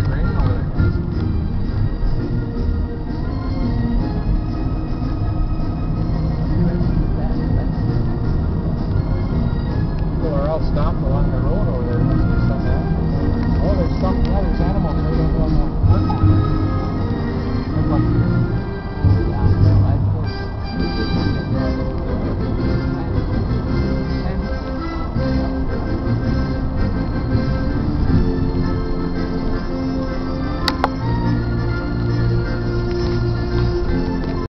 like along the road over there. Oh, there's something. Oh, there's animals.